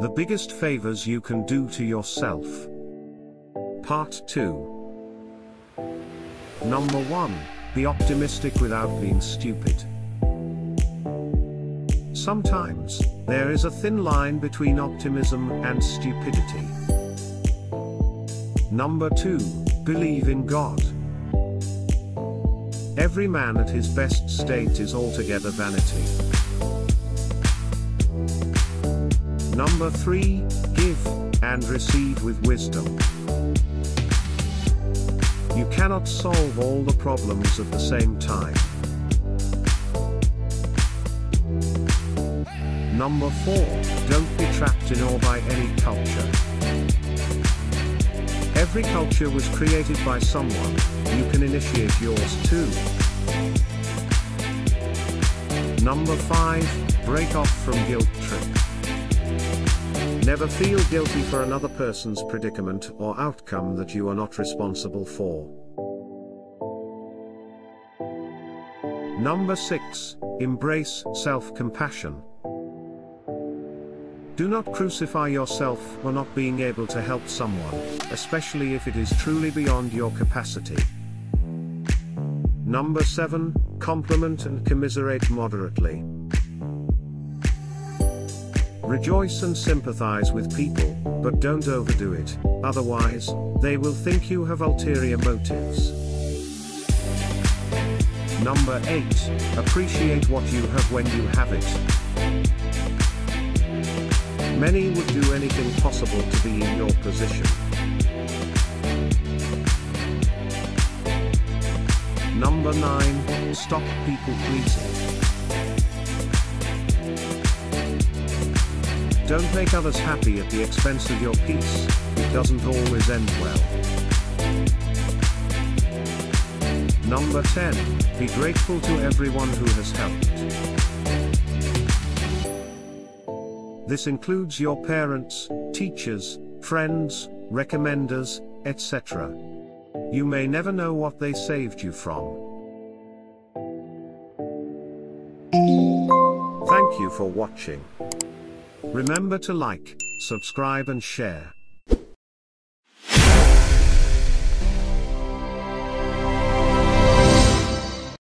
The biggest favors you can do to yourself. Part 2. Number 1. Be optimistic without being stupid. Sometimes, there is a thin line between optimism and stupidity. Number 2. Believe in God. Every man at his best state is altogether vanity. Number 3. Give and receive with wisdom. You cannot solve all the problems at the same time. Number 4. Don't be trapped in or by any culture. Every culture was created by someone, you can initiate yours too. Number 5. Break off from guilt trip. Never feel guilty for another person's predicament or outcome that you are not responsible for. Number 6. Embrace self-compassion. Do not crucify yourself for not being able to help someone, especially if it is truly beyond your capacity. Number 7. Compliment and commiserate moderately. Rejoice and sympathize with people, but don't overdo it, otherwise, they will think you have ulterior motives. Number 8. Appreciate what you have when you have it. Many would do anything possible to be in your position. Number 9. Stop people pleasing. Don't make others happy at the expense of your peace, it doesn't always end well. Number 10. Be grateful to everyone who has helped. This includes your parents, teachers, friends, recommenders, etc. You may never know what they saved you from. Thank you for watching. Remember to like, subscribe and share.